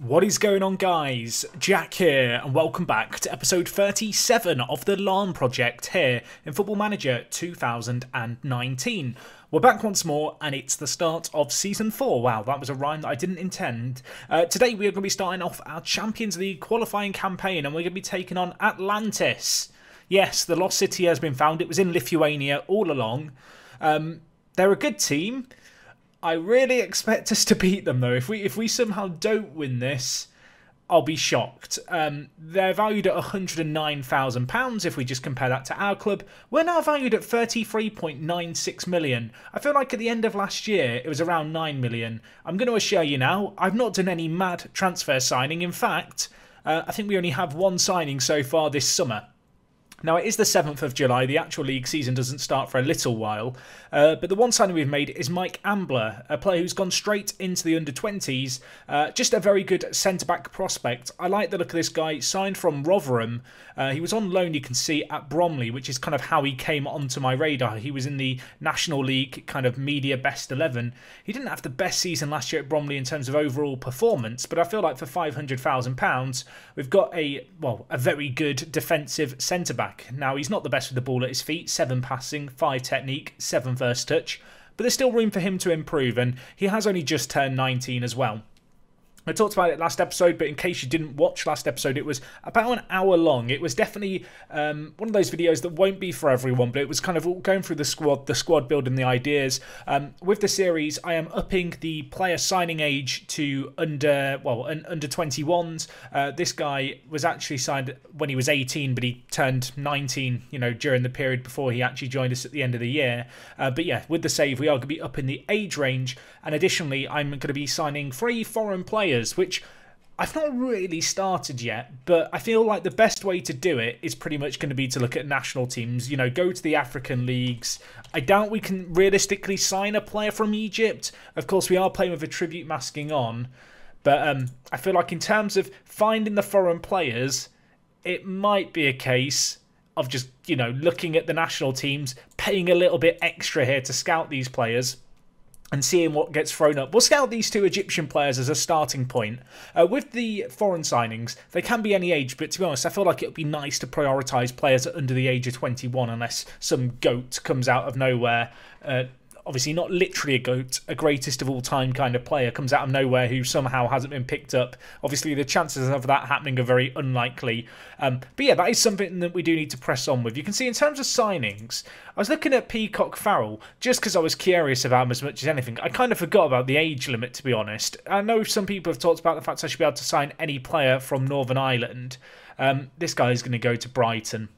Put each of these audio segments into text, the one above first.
What is going on, guys? Jack here, and welcome back to episode 37 of the Larne project here in Football Manager 2019. We're back once more, and it's the start of season 4. Wow, that was a rhyme that I didn't intend. Uh, today, we are going to be starting off our Champions League qualifying campaign, and we're going to be taking on Atlantis. Yes, the Lost City has been found. It was in Lithuania all along. Um, they're a good team. I really expect us to beat them though. If we if we somehow don't win this, I'll be shocked. Um, they're valued at £109,000 if we just compare that to our club. We're now valued at 33.96 million. I feel like at the end of last year it was around 9 million. I'm going to assure you now, I've not done any mad transfer signing. In fact, uh, I think we only have one signing so far this summer. Now, it is the 7th of July. The actual league season doesn't start for a little while. Uh, but the one signing we've made is Mike Ambler, a player who's gone straight into the under 20s. Uh, just a very good centre back prospect. I like the look of this guy. Signed from Rotherham. Uh, he was on loan, you can see, at Bromley, which is kind of how he came onto my radar. He was in the National League kind of media best 11. He didn't have the best season last year at Bromley in terms of overall performance, but I feel like for £500,000, we've got a, well, a very good defensive centre back back. Now, he's not the best with the ball at his feet 7 passing, 5 technique, 7 first touch, but there's still room for him to improve, and he has only just turned 19 as well. I talked about it last episode, but in case you didn't watch last episode, it was about an hour long. It was definitely um, one of those videos that won't be for everyone, but it was kind of going through the squad, the squad building the ideas. Um, with the series, I am upping the player signing age to under well under 21s. Uh, this guy was actually signed when he was 18, but he turned 19, you know, during the period before he actually joined us at the end of the year. Uh, but yeah, with the save, we are going to be up in the age range, and additionally, I'm going to be signing three foreign players which I've not really started yet, but I feel like the best way to do it is pretty much going to be to look at national teams, you know, go to the African leagues. I doubt we can realistically sign a player from Egypt. Of course, we are playing with attribute masking on, but um, I feel like in terms of finding the foreign players, it might be a case of just, you know, looking at the national teams, paying a little bit extra here to scout these players and seeing what gets thrown up. We'll scout these two Egyptian players as a starting point. Uh, with the foreign signings, they can be any age, but to be honest, I feel like it would be nice to prioritise players under the age of 21 unless some goat comes out of nowhere. Uh, obviously not literally a GOAT, a greatest of all time kind of player comes out of nowhere who somehow hasn't been picked up. Obviously, the chances of that happening are very unlikely. Um, but yeah, that is something that we do need to press on with. You can see in terms of signings, I was looking at Peacock Farrell just because I was curious about him as much as anything. I kind of forgot about the age limit, to be honest. I know some people have talked about the fact I should be able to sign any player from Northern Ireland. Um, this guy is going to go to Brighton.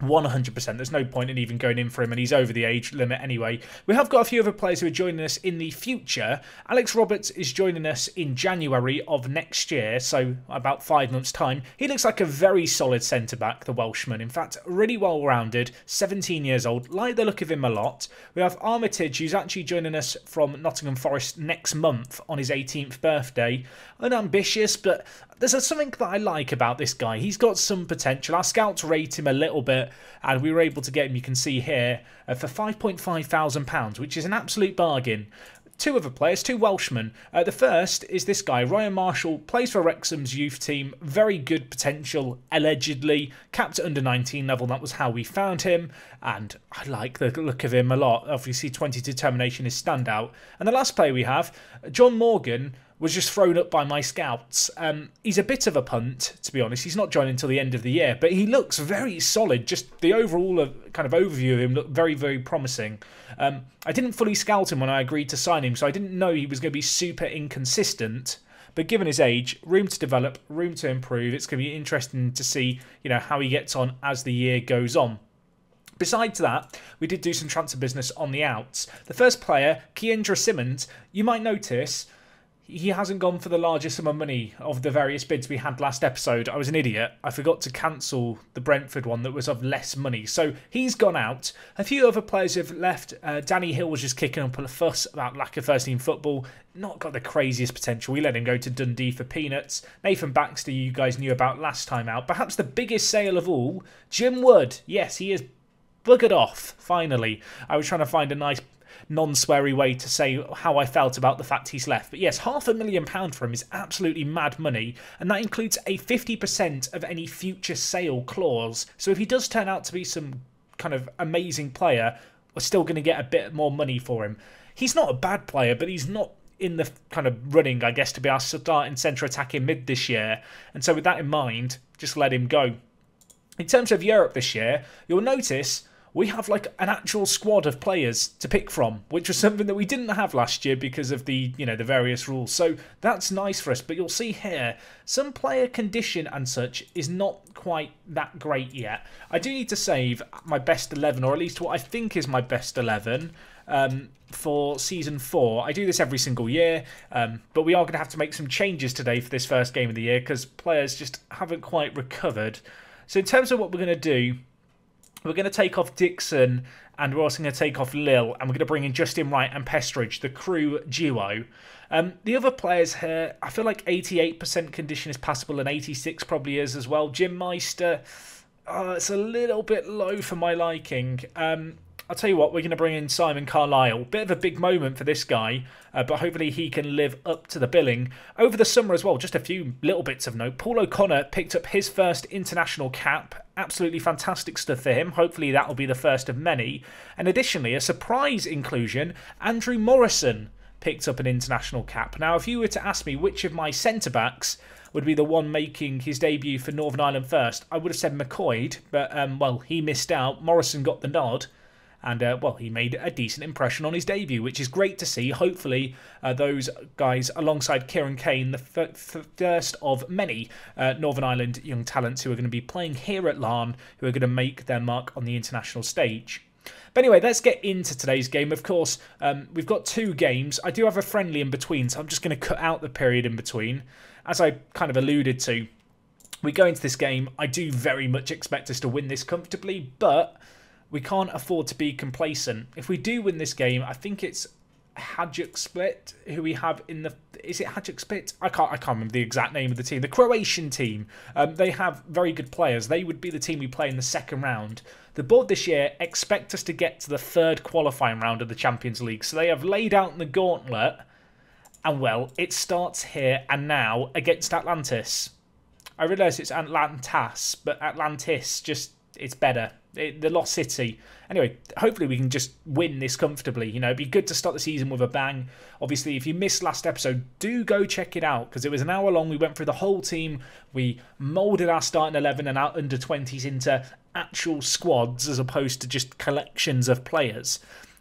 100%. There's no point in even going in for him, and he's over the age limit anyway. We have got a few other players who are joining us in the future. Alex Roberts is joining us in January of next year, so about five months' time. He looks like a very solid centre back, the Welshman. In fact, really well rounded, 17 years old. Like the look of him a lot. We have Armitage, who's actually joining us from Nottingham Forest next month on his 18th birthday. Unambitious, but there's something that I like about this guy. He's got some potential. Our scouts rate him a little bit, and we were able to get him, you can see here, uh, for £5.5 thousand pounds, which is an absolute bargain. Two other players, two Welshmen. Uh, the first is this guy, Ryan Marshall, plays for Wrexham's youth team. Very good potential, allegedly. Capped at under 19 level, that was how we found him. And I like the look of him a lot. Obviously, 20 determination is standout. And the last player we have, John Morgan, was just thrown up by my scouts. Um, he's a bit of a punt, to be honest. He's not joining until the end of the year, but he looks very solid. Just the overall uh, kind of overview of him looked very, very promising. Um, I didn't fully scout him when I agreed to sign him, so I didn't know he was going to be super inconsistent. But given his age, room to develop, room to improve, it's going to be interesting to see, you know, how he gets on as the year goes on. Besides that, we did do some transfer business on the outs. The first player, Kiendra Simmons, you might notice he hasn't gone for the largest sum of money of the various bids we had last episode. I was an idiot. I forgot to cancel the Brentford one that was of less money. So he's gone out. A few other players have left. Uh, Danny Hill was just kicking up a fuss about lack of first team football. Not got the craziest potential. We let him go to Dundee for peanuts. Nathan Baxter, you guys knew about last time out. Perhaps the biggest sale of all, Jim Wood. Yes, he is buggered off, finally. I was trying to find a nice non-sweary way to say how I felt about the fact he's left. But yes, half a million pound for him is absolutely mad money, and that includes a 50% of any future sale clause. So if he does turn out to be some kind of amazing player, we're still going to get a bit more money for him. He's not a bad player, but he's not in the kind of running, I guess, to be our starting centre attacking mid this year. And so with that in mind, just let him go. In terms of Europe this year, you'll notice we have like an actual squad of players to pick from, which was something that we didn't have last year because of the, you know, the various rules. So that's nice for us. But you'll see here, some player condition and such is not quite that great yet. I do need to save my best 11, or at least what I think is my best 11. Um, for season four. I do this every single year, um, but we are going to have to make some changes today for this first game of the year because players just haven't quite recovered. So, in terms of what we're going to do, we're going to take off Dixon and we're also going to take off Lil and we're going to bring in Justin Wright and Pestridge, the crew duo. Um, the other players here, I feel like 88% condition is passable and 86 probably is as well. Jim Meister, oh, it's a little bit low for my liking. Um, I'll tell you what, we're going to bring in Simon Carlisle. Bit of a big moment for this guy, uh, but hopefully he can live up to the billing. Over the summer as well, just a few little bits of note. Paul O'Connor picked up his first international cap. Absolutely fantastic stuff for him. Hopefully that will be the first of many. And additionally, a surprise inclusion, Andrew Morrison picked up an international cap. Now, if you were to ask me which of my centre-backs would be the one making his debut for Northern Ireland first, I would have said McCoyd, but, um, well, he missed out. Morrison got the nod and uh, well, he made a decent impression on his debut, which is great to see. Hopefully, uh, those guys, alongside Kieran Kane, the first of many uh, Northern Ireland young talents who are going to be playing here at Larne, who are going to make their mark on the international stage. But anyway, let's get into today's game. Of course, um, we've got two games. I do have a friendly in between, so I'm just going to cut out the period in between. As I kind of alluded to, we go into this game. I do very much expect us to win this comfortably, but we can't afford to be complacent. If we do win this game, I think it's Hajduk Split who we have in the is it Hajduk Split? I can't I can't remember the exact name of the team. The Croatian team. Um, they have very good players. They would be the team we play in the second round. The board this year expect us to get to the third qualifying round of the Champions League. So they have laid out the gauntlet, and well, it starts here and now against Atlantis. I realise it's Atlantas, but Atlantis just it's better it, the Lost City. Anyway, hopefully we can just win this comfortably. You know, it'd be good to start the season with a bang. Obviously, if you missed last episode, do go check it out because it was an hour long. We went through the whole team. We moulded our starting 11 and our under 20s into actual squads as opposed to just collections of players.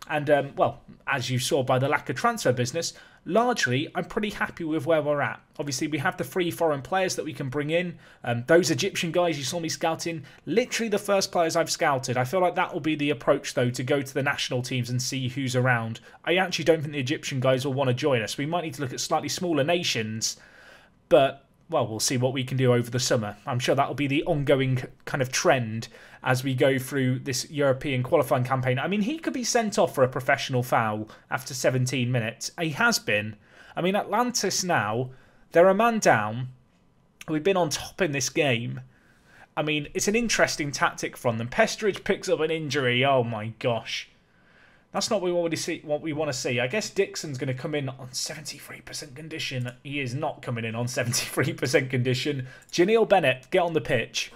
And, um, well, as you saw by the lack of transfer business, largely, I'm pretty happy with where we're at. Obviously, we have the three foreign players that we can bring in. Um, those Egyptian guys you saw me scouting, literally the first players I've scouted. I feel like that will be the approach, though, to go to the national teams and see who's around. I actually don't think the Egyptian guys will want to join us. We might need to look at slightly smaller nations, but well, we'll see what we can do over the summer. I'm sure that'll be the ongoing kind of trend as we go through this European qualifying campaign. I mean, he could be sent off for a professional foul after 17 minutes. He has been. I mean, Atlantis now, they're a man down. We've been on top in this game. I mean, it's an interesting tactic from them. Pestridge picks up an injury. Oh my gosh. That's not what we want to see. What we want to see. I guess Dixon's going to come in on 73% condition. He is not coming in on 73% condition. Janelle Bennett, get on the pitch.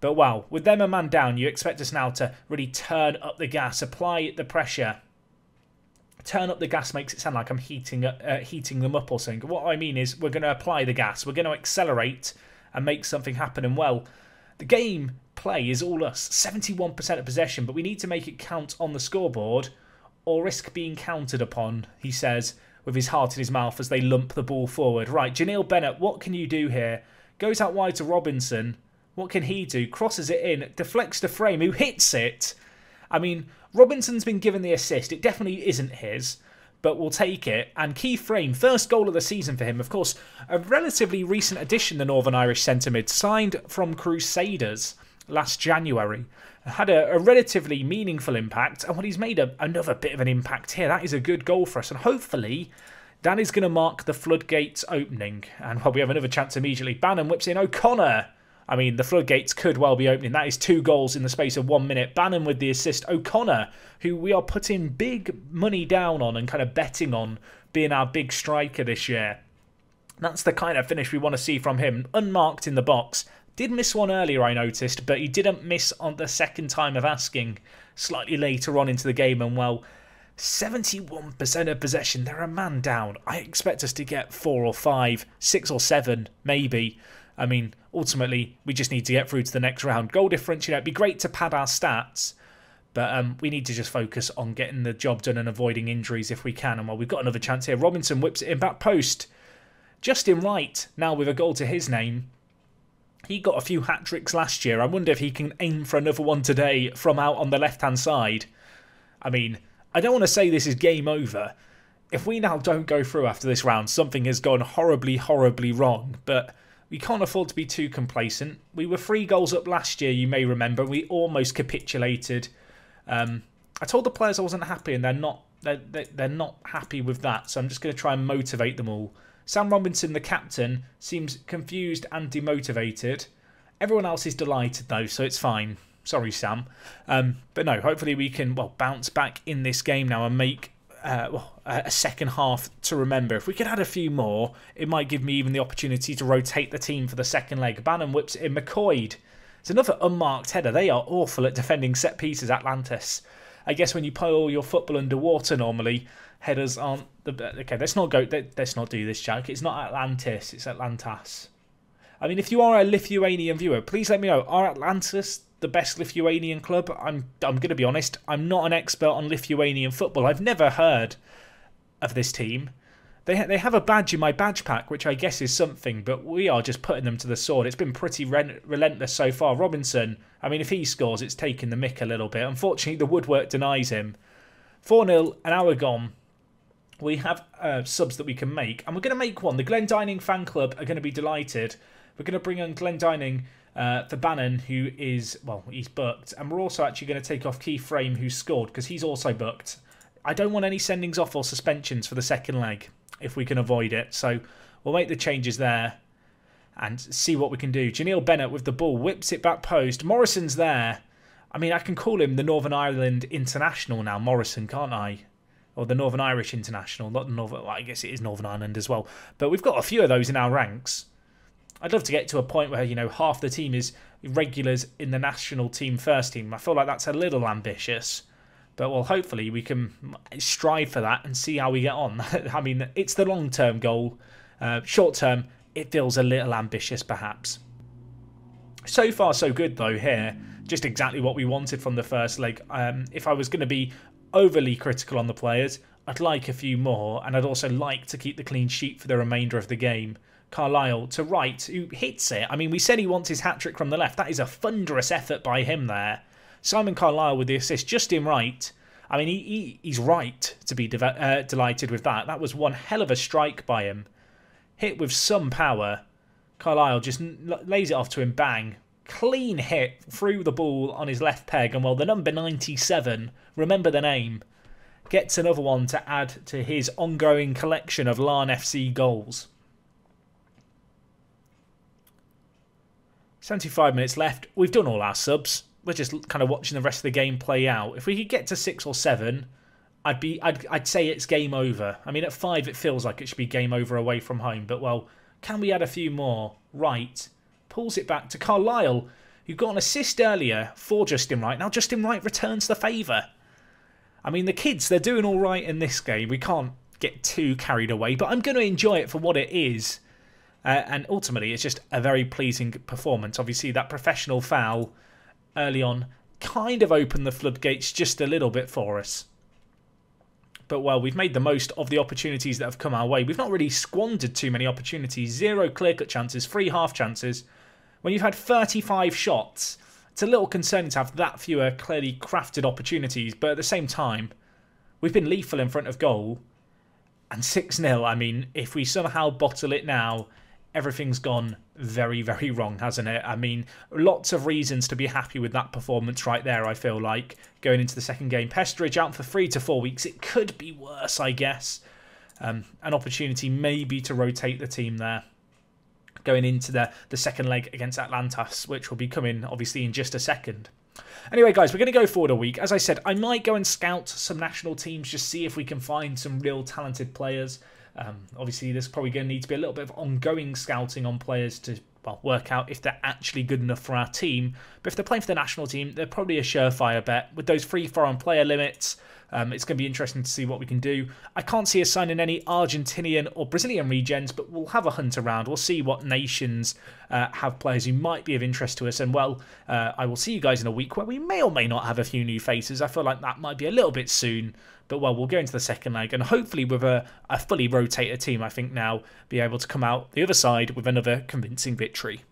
But wow, with them a man down, you expect us now to really turn up the gas, apply the pressure. Turn up the gas makes it sound like I'm heating uh, heating them up or something. What I mean is we're going to apply the gas. We're going to accelerate and make something happen. And well, the game play is all us. 71% of possession, but we need to make it count on the scoreboard or risk being counted upon, he says, with his heart in his mouth as they lump the ball forward. Right, Janelle Bennett, what can you do here? Goes out wide to Robinson. What can he do? Crosses it in, deflects to Frame, who hits it. I mean, Robinson's been given the assist. It definitely isn't his, but we'll take it. And Keith Frame, first goal of the season for him. Of course, a relatively recent addition, the Northern Irish centre mid, signed from Crusaders last January. Had a, a relatively meaningful impact, and when he's made a, another bit of an impact here, that is a good goal for us. And hopefully, that is going to mark the floodgates opening. And we have another chance immediately. Bannon whips in O'Connor. I mean, the floodgates could well be opening. That is two goals in the space of one minute. Bannon with the assist. O'Connor, who we are putting big money down on and kind of betting on being our big striker this year. That's the kind of finish we want to see from him. Unmarked in the box. Did miss one earlier, I noticed, but he didn't miss on the second time of asking slightly later on into the game. And well, 71% of possession. They're a man down. I expect us to get four or five, six or seven, maybe. I mean, ultimately, we just need to get through to the next round. Goal difference, you know, it'd be great to pad our stats, but um, we need to just focus on getting the job done and avoiding injuries if we can. And well, we've got another chance here. Robinson whips it in back post. Justin Wright, now with a goal to his name. He got a few hat tricks last year. I wonder if he can aim for another one today from out on the left hand side. I mean, I don't want to say this is game over. If we now don't go through after this round, something has gone horribly, horribly wrong. But we can't afford to be too complacent. We were three goals up last year, you may remember. We almost capitulated. Um, I told the players I wasn't happy, and they're not. They're, they're not happy with that. So I'm just going to try and motivate them all. Sam Robinson, the captain, seems confused and demotivated. Everyone else is delighted though, so it's fine. Sorry, Sam. Um, but no, hopefully we can well bounce back in this game now and make uh, well, a second half to remember. If we could add a few more, it might give me even the opportunity to rotate the team for the second leg. Bannon whips in McCoy. It's another unmarked header. They are awful at defending set pieces, Atlantis. I guess when you put all your football underwater normally, headers aren't the okay. Let's not go. Let's not do this, Jack. It's not Atlantis. It's Atlantas. I mean, if you are a Lithuanian viewer, please let me know. Are Atlantis the best Lithuanian club? I'm I'm going to be honest. I'm not an expert on Lithuanian football. I've never heard of this team. They ha they have a badge in my badge pack, which I guess is something, but we are just putting them to the sword. It's been pretty re relentless so far. Robinson, I mean, if he scores, it's taking the mick a little bit. Unfortunately, the woodwork denies him. 4 0, an hour gone we have uh, subs that we can make, and we're going to make one. The Glen Glendining fan club are going to be delighted. We're going to bring on Glendining uh, for Bannon, who is, well, he's booked, and we're also actually going to take off Keith Frame, who scored, because he's also booked. I don't want any sendings off or suspensions for the second leg, if we can avoid it. So we'll make the changes there and see what we can do. Janelle Bennett with the ball, whips it back post. Morrison's there. I mean, I can call him the Northern Ireland International now, Morrison, can't I? Or the Northern Irish International, not the Northern. I guess it is Northern Ireland as well. But we've got a few of those in our ranks. I'd love to get to a point where you know half the team is regulars in the national team first team. I feel like that's a little ambitious, but well, hopefully we can strive for that and see how we get on. I mean, it's the long term goal. Uh, short term, it feels a little ambitious, perhaps. So far, so good though. Here, just exactly what we wanted from the first leg. Um, if I was going to be overly critical on the players. I'd like a few more, and I'd also like to keep the clean sheet for the remainder of the game. Carlisle to right, who hits it. I mean, we said he wants his hat trick from the left. That is a thunderous effort by him there. Simon Carlisle with the assist, Justin Wright. I mean, he, he he's right to be uh, delighted with that. That was one hell of a strike by him. Hit with some power. Carlisle just lays it off to him, bang clean hit through the ball on his left peg. And well, the number 97, remember the name, gets another one to add to his ongoing collection of Larne FC goals. 75 minutes left. We've done all our subs. We're just kind of watching the rest of the game play out. If we could get to six or seven, I'd be I'd I'd say it's game over. I mean, at five it feels like it should be game over away from home. But well, can we add a few more? Right pulls it back to Carlisle, who got an assist earlier for Justin Wright. Now Justin Wright returns the favour. I mean, the kids, they're doing all right in this game. We can't get too carried away, but I'm going to enjoy it for what it is. Uh, and ultimately, it's just a very pleasing performance. Obviously, that professional foul early on kind of opened the floodgates just a little bit for us. But well, we've made the most of the opportunities that have come our way. We've not really squandered too many opportunities. Zero clear-cut chances, three half chances when you've had 35 shots, it's a little concerning to have that fewer clearly crafted opportunities, but at the same time, we've been lethal in front of goal. And 6 0, I mean, if we somehow bottle it now, everything's gone very, very wrong, hasn't it? I mean, lots of reasons to be happy with that performance right there, I feel like, going into the second game. Pesteridge out for three to four weeks. It could be worse, I guess. Um, an opportunity maybe to rotate the team there. Going into the, the second leg against Atlantas, which will be coming obviously in just a second. Anyway, guys, we're going to go forward a week. As I said, I might go and scout some national teams, just see if we can find some real talented players. Um, obviously, there's probably going to need to be a little bit of ongoing scouting on players to well, work out if they're actually good enough for our team. But if they're playing for the national team, they're probably a surefire bet. With those free foreign player limits, um, it's going to be interesting to see what we can do. I can't see us signing any Argentinian or Brazilian regens, but we'll have a hunt around. We'll see what nations uh, have players who might be of interest to us. And well, uh, I will see you guys in a week where we may or may not have a few new faces. I feel like that might be a little bit soon. But well, we'll go into the second leg and hopefully with a, a fully rotated team, I think now be able to come out the other side with another convincing victory.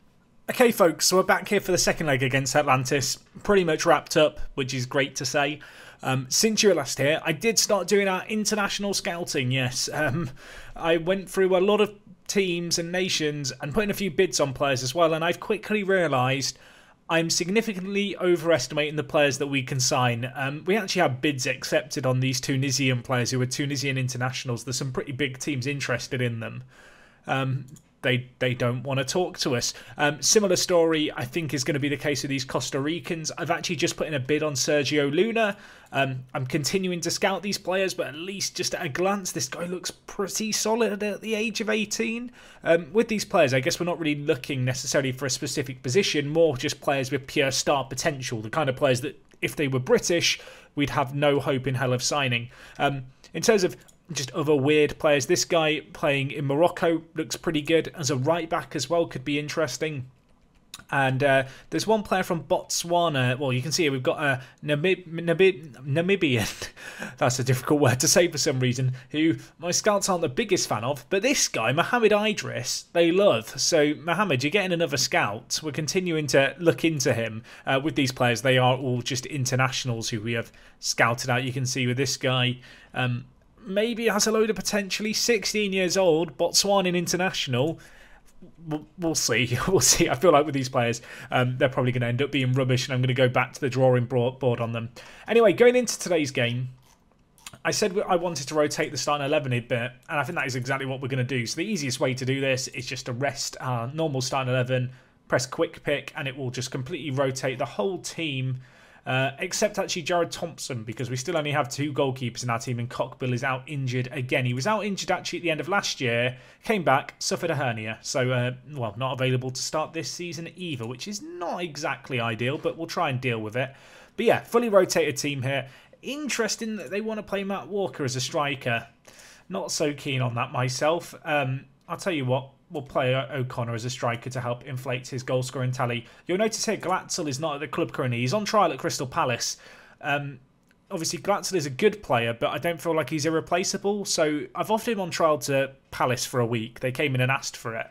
Okay, folks, so we're back here for the second leg against Atlantis. Pretty much wrapped up, which is great to say. Um, since you were last here, I did start doing our international scouting, yes. Um, I went through a lot of teams and nations and putting a few bids on players as well, and I've quickly realised I'm significantly overestimating the players that we can sign. Um, we actually have bids accepted on these Tunisian players who are Tunisian internationals. There's some pretty big teams interested in them. Um, they they don't want to talk to us. Um, similar story, I think, is going to be the case with these Costa Ricans. I've actually just put in a bid on Sergio Luna. Um, I'm continuing to scout these players, but at least just at a glance, this guy looks pretty solid at the age of 18. Um, with these players, I guess we're not really looking necessarily for a specific position, more just players with pure star potential, the kind of players that, if they were British, we'd have no hope in hell of signing. Um, in terms of just other weird players. This guy playing in Morocco looks pretty good as a right back as well, could be interesting. And uh, there's one player from Botswana. Well, you can see here we've got a Namib- Namib- Namibian. That's a difficult word to say for some reason. Who my scouts aren't the biggest fan of, but this guy, Mohamed Idris, they love. So, Mohamed, you're getting another scout. We're continuing to look into him uh, with these players. They are all just internationals who we have scouted out. You can see with this guy. Um, maybe has a load of potentially 16 years old, Botswanan international. We'll, see. We'll see. I feel like with these players, um, they're probably going to end up being rubbish, and I'm going to go back to the drawing board on them. Anyway, going into today's game, I said I wanted to rotate the starting 11 a bit, and I think that is exactly what we're going to do. So the easiest way to do this is just to rest our normal starting 11, press quick pick, and it will just completely rotate the whole team uh, except actually Jared Thompson, because we still only have two goalkeepers in our team, and Cockbill is out injured again. He was out injured actually at the end of last year, came back, suffered a hernia, so, uh, well, not available to start this season either, which is not exactly ideal, but we'll try and deal with it. But yeah, fully rotated team here. Interesting that they want to play Matt Walker as a striker. Not so keen on that myself. Um, I'll tell you what, will play O'Connor as a striker to help inflate his goal scoring tally. You'll notice here Glatzel is not at the club currently. He's on trial at Crystal Palace. Um, obviously, Glatzel is a good player, but I don't feel like he's irreplaceable. So I've offered him on trial to Palace for a week. They came in and asked for it.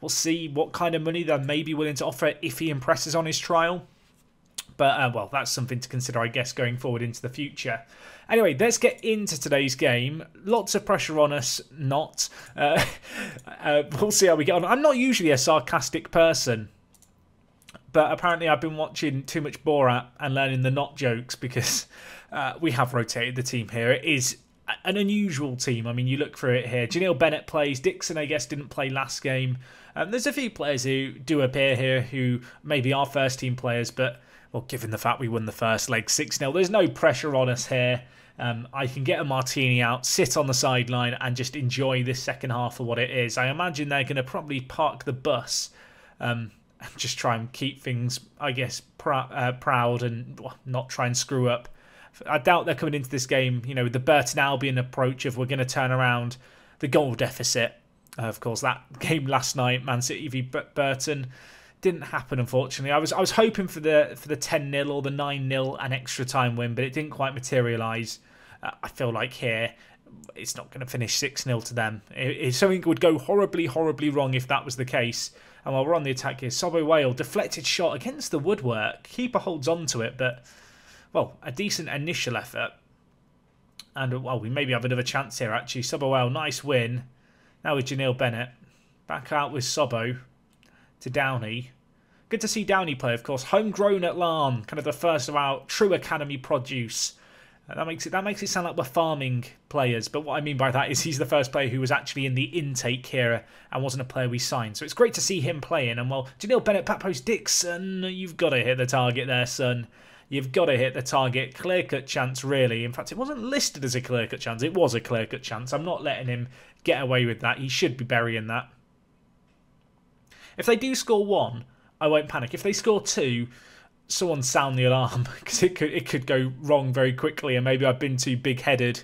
We'll see what kind of money they may be willing to offer if he impresses on his trial. But, uh, well, that's something to consider, I guess, going forward into the future. Anyway, let's get into today's game. Lots of pressure on us, not. Uh, uh, we'll see how we get on. I'm not usually a sarcastic person, but apparently I've been watching too much Borat and learning the not jokes because uh, we have rotated the team here. It is an unusual team. I mean, you look through it here. Janelle Bennett plays. Dixon, I guess, didn't play last game. Um, there's a few players who do appear here who maybe are first team players, but well, given the fact we won the first leg 6 0, there's no pressure on us here. Um, I can get a martini out, sit on the sideline, and just enjoy this second half for what it is. I imagine they're going to probably park the bus um, and just try and keep things, I guess, pr- uh, proud and well, not try and screw up. I doubt they're coming into this game, you know, with the Burton Albion approach of we're going to turn around the goal deficit. Uh, of course, that game last night, Man City v Burton didn't happen unfortunately. I was I was hoping for the for the 10 0 or the 9 0 an extra time win, but it didn't quite materialise. Uh, I feel like here it's not going to finish 6 0 to them. It, it, something would go horribly, horribly wrong if that was the case. And while we're on the attack here, Sobo Whale, deflected shot against the woodwork. Keeper holds on to it, but, well, a decent initial effort. And, well, we maybe have another chance here, actually. Sobo Whale, nice win. Now with Janelle Bennett. Back out with Sobo to Downey. Good to see Downey play, of course. Homegrown at Larne, kind of the first of our true academy produce. Uh, that makes it that makes it sound like we're farming players, but what I mean by that is he's the first player who was actually in the intake here and wasn't a player we signed. So it's great to see him playing. And well, Janelle Bennett, Pat Post, Dixon, you've got to hit the target there, son. You've got to hit the target. Clear cut chance, really. In fact, it wasn't listed as a clear cut chance. It was a clear cut chance. I'm not letting him get away with that. He should be burying that. If they do score one, I won't panic. If they score two, someone sound the alarm because it could it could go wrong very quickly, and maybe I've been too big headed.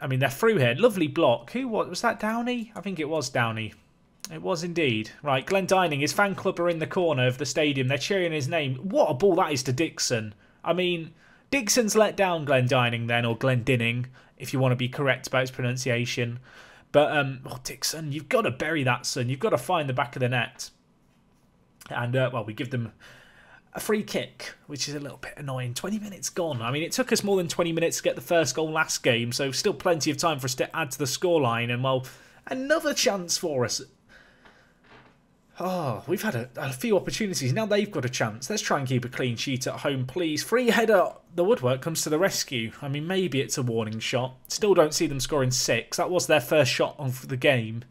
I mean, they're through here. Lovely block. Who was was that? Downey? I think it was Downey. It was indeed. Right, Glenn Dining, his fan club are in the corner of the stadium. They're cheering his name. What a ball that is to Dixon. I mean, Dixon's let down Glenn Dining then, or Glenn Dinning, if you want to be correct about his pronunciation. But, um, oh, Dixon, you've got to bury that, son. You've got to find the back of the net. And, uh, well, we give them a free kick, which is a little bit annoying. 20 minutes gone. I mean, it took us more than 20 minutes to get the first goal last game, so still plenty of time for us to add to the scoreline. And, well, another chance for us. Oh, we've had a, a, few opportunities. Now they've got a chance. Let's try and keep a clean sheet at home, please. Free header. The woodwork comes to the rescue. I mean, maybe it's a warning shot. Still don't see them scoring six. That was their first shot of the game.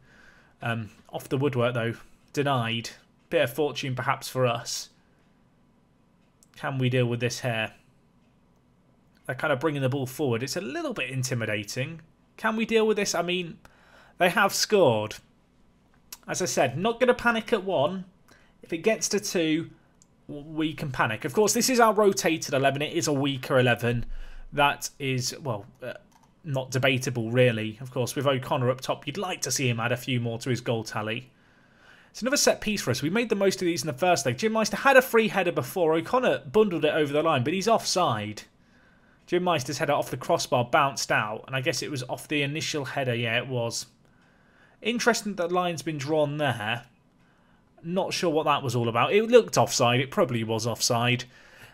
Um, off the woodwork, though. Denied. Bit of fortune, perhaps, for us. Can we deal with this here? They're kind of bringing the ball forward. It's a little bit intimidating. Can we deal with this? I mean, they have scored. As I said, not going to panic at one. If it gets to two, we can panic. Of course, this is our rotated 11. It is a weaker 11. That is, well, uh, not debatable, really. Of course, with O'Connor up top, you'd like to see him add a few more to his goal tally. It's another set piece for us. We made the most of these in the first leg. Jim Meister had a free header before. O'Connor bundled it over the line, but he's offside. Jim Meister's header off the crossbar bounced out, and I guess it was off the initial header. Yeah, it was. Interesting that line's been drawn there. Not sure what that was all about. It looked offside. It probably was offside.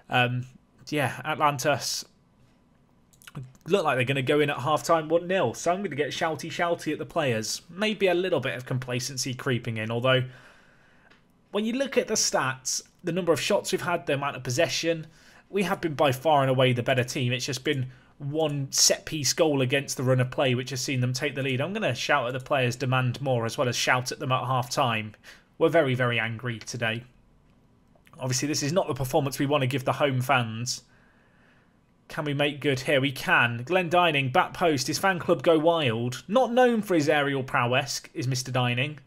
Um, yeah, Atlantis look like they're going to go in at half time 1 0. So I'm going to get shouty shouty at the players. Maybe a little bit of complacency creeping in, although when you look at the stats, the number of shots we've had, the amount of possession, we have been by far and away the better team. It's just been one set piece goal against the run of play which has seen them take the lead. I'm going to shout at the players, demand more, as well as shout at them at half time. We're very, very angry today. Obviously, this is not the performance we want to give the home fans. Can we make good here? We can. Glenn Dining, back post. His fan club go wild. Not known for his aerial prowess is Mr. Dining.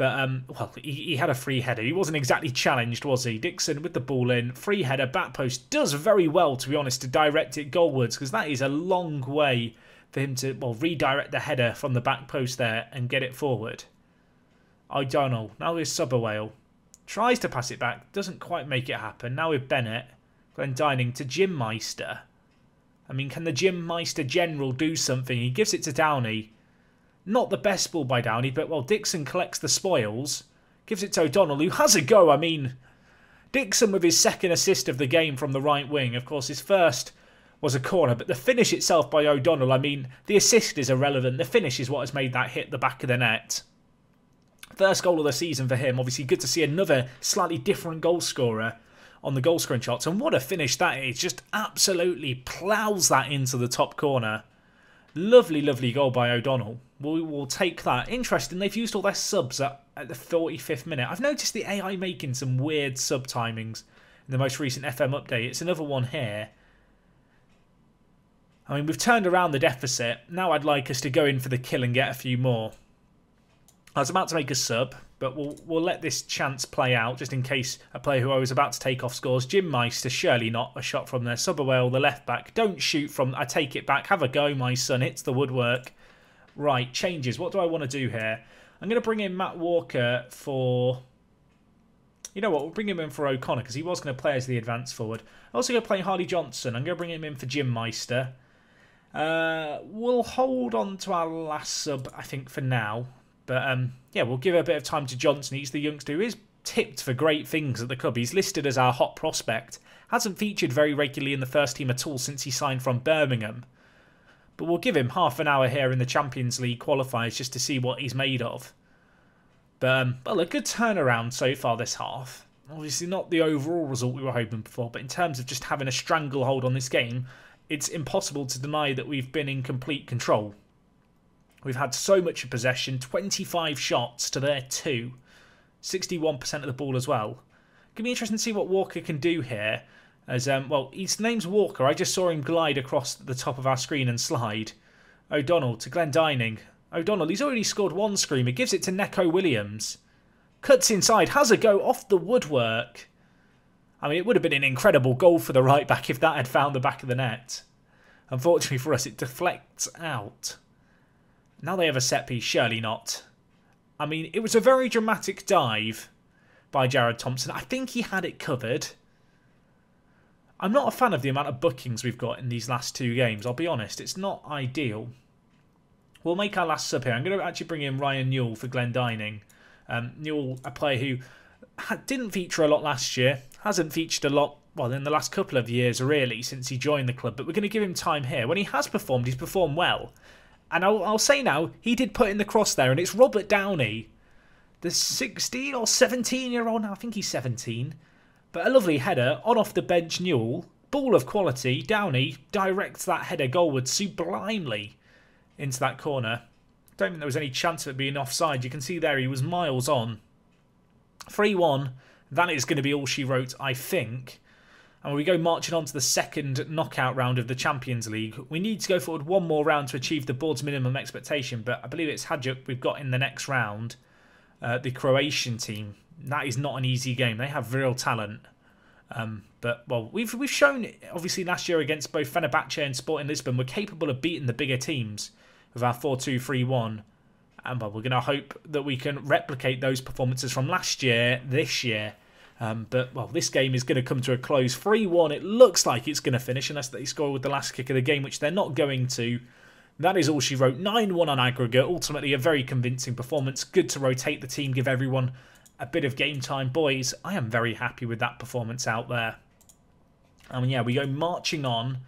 But, um, well, he, he, had a free header. He wasn't exactly challenged, was he? Dixon with the ball in. Free header, back post. Does very well, to be honest, to direct it goalwards. Because that is a long way for him to, well, redirect the header from the back post there and get it forward. O'Donnell. Now with Subberwale. Tries to pass it back. Doesn't quite make it happen. Now with Bennett. Glenn Dining to Jim Meister. I mean, can the Jim Meister General do something? He gives it to Downey. Not the best ball by Downey, but, well, Dixon collects the spoils. Gives it to O'Donnell, who has a go. I mean, Dixon with his second assist of the game from the right wing. Of course, his first was a corner, but the finish itself by O'Donnell, I mean, the assist is irrelevant. The finish is what has made that hit the back of the net. First goal of the season for him. Obviously, good to see another slightly different goal scorer on the goal scoring shots. And what a finish that is. Just absolutely ploughs that into the top corner. Lovely, lovely goal by O'Donnell. We will take that. Interesting, they've used all their subs at, at the 45th minute. I've noticed the AI making some weird sub timings in the most recent FM update. It's another one here. I mean, we've turned around the deficit. Now I'd like us to go in for the kill and get a few more. I was about to make a sub, but we'll we'll let this chance play out just in case a player who I was about to take off scores. Jim Meister, surely not a shot from there. Subberwell, the left back. Don't shoot from. I take it back. Have a go, my son. It's the woodwork. Right, changes. What do I want to do here? I'm going to bring in Matt Walker for. You know what? We'll bring him in for O'Connor because he was going to play as the advance forward. I'm also going to play Harley Johnson. I'm going to bring him in for Jim Meister. Uh, we'll hold on to our last sub, I think, for now. But um, yeah, we'll give a bit of time to Johnson. He's the youngster who is tipped for great things at the club. He's listed as our hot prospect. Hasn't featured very regularly in the first team at all since he signed from Birmingham. But we'll give him half an hour here in the Champions League qualifiers just to see what he's made of. But, um, well, a good turnaround so far this half. Obviously not the overall result we were hoping for, but in terms of just having a stranglehold on this game, it's impossible to deny that we've been in complete control. We've had so much of possession, 25 shots to their two, 61% of the ball as well. Gonna be interesting to see what Walker can do here. As um, well, his name's Walker. I just saw him glide across the top of our screen and slide. O'Donnell to Glenn Dining. O'Donnell, he's already scored one screamer. Gives it to Neco Williams. Cuts inside, has a go off the woodwork. I mean, it would have been an incredible goal for the right back if that had found the back of the net. Unfortunately for us, it deflects out. Now they have a set piece, surely not. I mean, it was a very dramatic dive by Jared Thompson. I think he had it covered. I'm not a fan of the amount of bookings we've got in these last two games, I'll be honest. It's not ideal. We'll make our last sub here. I'm going to actually bring in Ryan Newell for Glenn Dining. Um, Newell, a player who didn't feature a lot last year, hasn't featured a lot, well, in the last couple of years, really, since he joined the club, but we're going to give him time here. When he has performed, he's performed well. And I'll, I'll say now, he did put in the cross there, and it's Robert Downey, the 16 or 17 year old, now. I think he's 17, but a lovely header on off the bench, Newell. Ball of quality, Downey directs that header goalward sublimely into that corner. Don't think there was any chance of it being offside. You can see there he was miles on. 3 1. That is going to be all she wrote, I think. And we go marching on to the second knockout round of the Champions League. We need to go forward one more round to achieve the board's minimum expectation, but I believe it's Hajduk we've got in the next round. Uh, the Croatian team. That is not an easy game. They have real talent. Um, but well, we've we've shown obviously last year against both Fenerbahce and Sporting Lisbon we're capable of beating the bigger teams with our 4-2-3-1. And well, we're going to hope that we can replicate those performances from last year this year. Um, but well, this game is going to come to a close. 3-1. It looks like it's going to finish unless they score with the last kick of the game, which they're not going to. That is all she wrote. 9-1 on aggregate. Ultimately, a very convincing performance. Good to rotate the team, give everyone a bit of game time. Boys, I am very happy with that performance out there. I mean, yeah, we go marching on.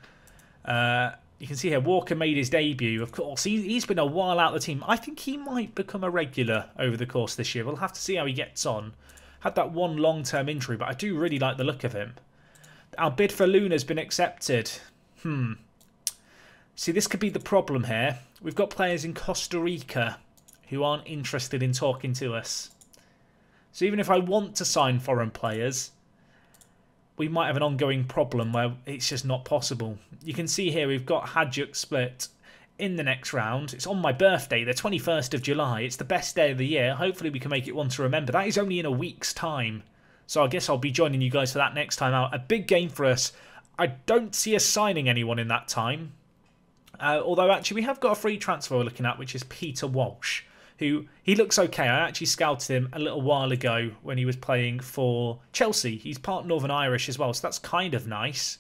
Uh, you can see here, Walker made his debut. Of course, he, has been a while out of the team. I think he might become a regular over the course this year. We'll have to see how he gets on. Had that one long-term injury, but I do really like the look of him. Our bid for Luna has been accepted. Hmm. See, this could be the problem here. We've got players in Costa Rica who aren't interested in talking to us. So even if I want to sign foreign players, we might have an ongoing problem where it's just not possible. You can see here we've got Hajduk split in the next round. It's on my birthday, the 21st of July. It's the best day of the year. Hopefully we can make it one to remember. That is only in a week's time. So I guess I'll be joining you guys for that next time out. A big game for us. I don't see us signing anyone in that time. Uh, although actually we have got a free transfer we're looking at, which is Peter Walsh who he looks okay. I actually scouted him a little while ago when he was playing for Chelsea. He's part Northern Irish as well, so that's kind of nice.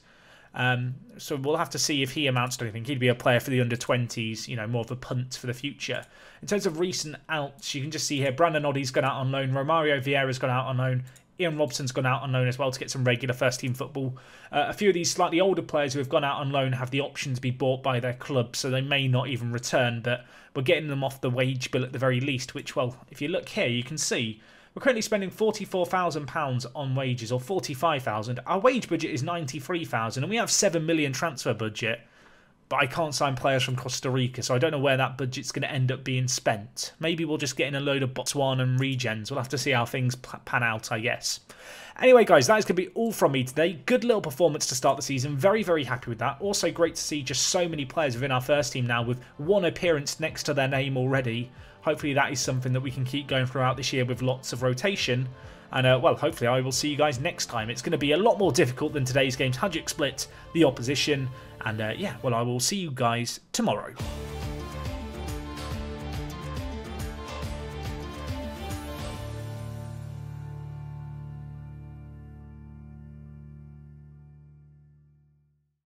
Um, so we'll have to see if he amounts to anything. He'd be a player for the under 20s, you know, more of a punt for the future. In terms of recent outs, you can just see here Brandon Oddie's gone out on loan, Romario Vieira's gone out on loan, Ian Robson's gone out on loan as well to get some regular first team football. Uh, a few of these slightly older players who have gone out on loan have the option to be bought by their club, so they may not even return, but we're getting them off the wage bill at the very least, which, well, if you look here, you can see we're currently spending £44,000 on wages, or 45000 Our wage budget is 93000 and we have 7 million transfer budget but I can't sign players from Costa Rica, so I don't know where that budget's going to end up being spent. Maybe we'll just get in a load of Botswana and regens. We'll have to see how things pan out, I guess. Anyway, guys, that is going to be all from me today. Good little performance to start the season. Very, very happy with that. Also, great to see just so many players within our first team now with one appearance next to their name already. Hopefully, that is something that we can keep going throughout this year with lots of rotation. And, uh, well, hopefully I will see you guys next time. It's going to be a lot more difficult than today's games. Hajduk split the opposition. And, uh, yeah, well, I will see you guys tomorrow.